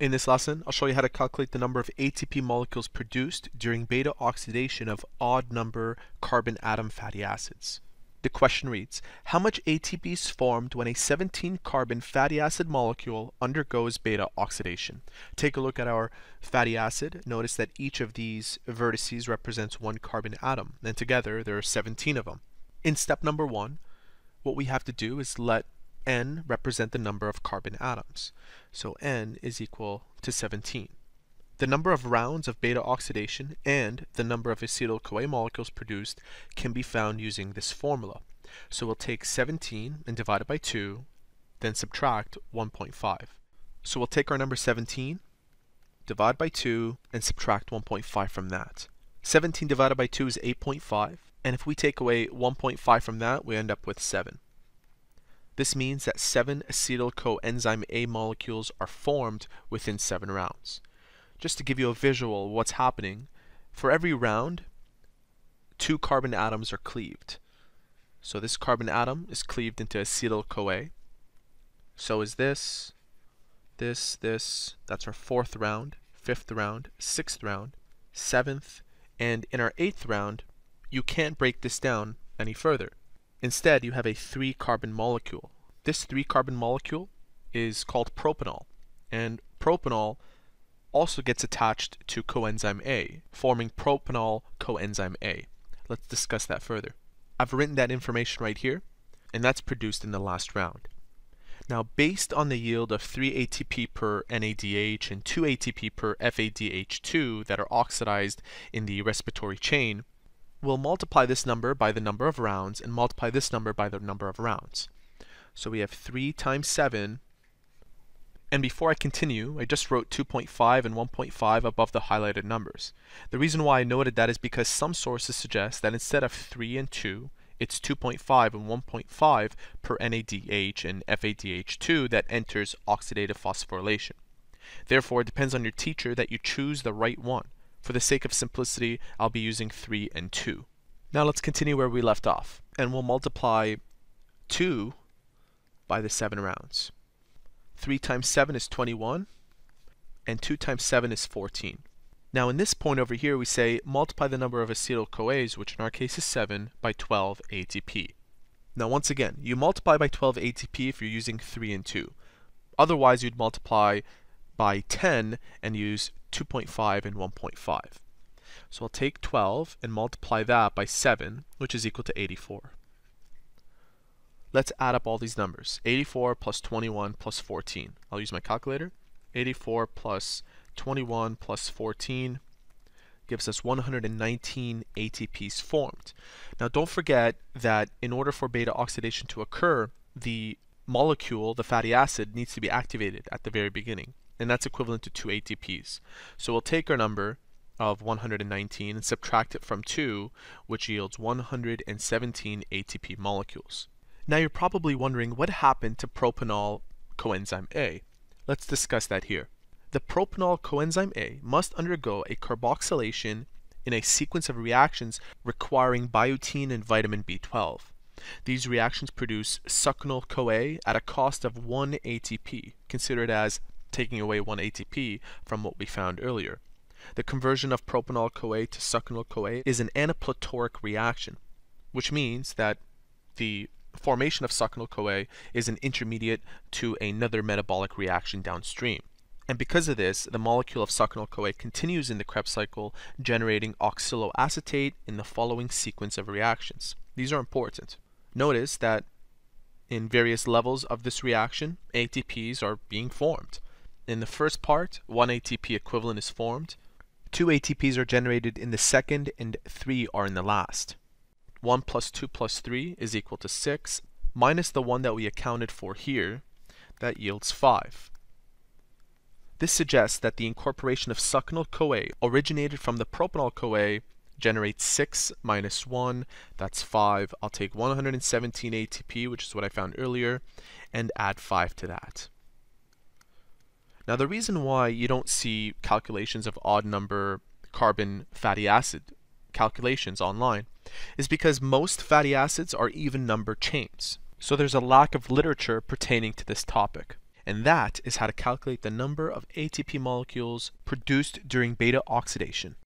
In this lesson, I'll show you how to calculate the number of ATP molecules produced during beta oxidation of odd number carbon atom fatty acids. The question reads, how much ATP is formed when a 17 carbon fatty acid molecule undergoes beta oxidation? Take a look at our fatty acid. Notice that each of these vertices represents one carbon atom, and together there are 17 of them. In step number one, what we have to do is let n represent the number of carbon atoms. So n is equal to 17. The number of rounds of beta oxidation and the number of acetyl-CoA molecules produced can be found using this formula. So we'll take 17 and divide it by 2, then subtract 1.5. So we'll take our number 17, divide by 2, and subtract 1.5 from that. 17 divided by 2 is 8.5, and if we take away 1.5 from that, we end up with 7. This means that 7 acetyl coenzyme A molecules are formed within 7 rounds. Just to give you a visual of what's happening, for every round, two carbon atoms are cleaved. So this carbon atom is cleaved into acetyl-CoA. So is this, this, this. That's our fourth round, fifth round, sixth round, seventh, and in our eighth round, you can't break this down any further. Instead, you have a three carbon molecule. This three carbon molecule is called propionyl, and propionyl also gets attached to coenzyme A, forming propionyl coenzyme A. Let's discuss that further. I've written that information right here, and that's produced in the last round. Now, based on the yield of 3 ATP per NADH and 2 ATP per FADH2 that are oxidized in the respiratory chain, we'll multiply this number by the number of rounds and multiply this number by the number of rounds. So we have 3 times 7. And before I continue, I just wrote 2.5 and 1.5 above the highlighted numbers. The reason why I noted that is because some sources suggest that instead of 3 and 2, it's 2.5 and 1.5 per NADH and FADH2 that enters oxidative phosphorylation. Therefore, it depends on your teacher that you choose the right one. For the sake of simplicity, I'll be using 3 and 2. Now let's continue where we left off, and we'll multiply 2 by the 7 rounds. 3 times 7 is 21, and 2 times 7 is 14. Now in this point over here we say multiply the number of acetyl-CoAs, which in our case is 7, by 12 ATP. Now once again, you multiply by 12 ATP if you're using 3 and 2. Otherwise you'd multiply by 10 and use 2.5 and 1.5. So I'll take 12 and multiply that by 7, which is equal to 84. Let's add up all these numbers. 84 plus 21 plus 14. I'll use my calculator. 84 plus 21 plus 14 gives us 119 ATPs formed. Now don't forget that in order for beta oxidation to occur, the molecule, the fatty acid, needs to be activated at the very beginning and that's equivalent to 2 ATPs. So we'll take our number of 119 and subtract it from 2, which yields 117 ATP molecules. Now you're probably wondering what happened to propionyl coenzyme A. Let's discuss that here. The propionyl coenzyme A must undergo a carboxylation in a sequence of reactions requiring biotin and vitamin B12. These reactions produce succinyl-CoA at a cost of 1 ATP, considered as taking away 1 ATP from what we found earlier. The conversion of propionyl-CoA to succinyl-CoA is an anaplerotic reaction, which means that the formation of succinyl-CoA is an intermediate to another metabolic reaction downstream. And because of this, the molecule of succinyl-CoA continues in the Krebs cycle, generating oxaloacetate in the following sequence of reactions. These are important. Notice that in various levels of this reaction, ATPs are being formed. In the first part, 1 ATP equivalent is formed. 2 ATPs are generated in the second and 3 are in the last. 1 plus 2 plus 3 is equal to 6 minus the one that we accounted for here, that yields 5. This suggests that the incorporation of succinyl-CoA originated from the propionyl-CoA generates 6 minus 1, that's 5. I'll take 117 ATP, which is what I found earlier, and add 5 to that. Now the reason why you don't see calculations of odd number carbon fatty acid calculations online is because most fatty acids are even number chains. So there's a lack of literature pertaining to this topic. And that is how to calculate the number of ATP molecules produced during beta oxidation.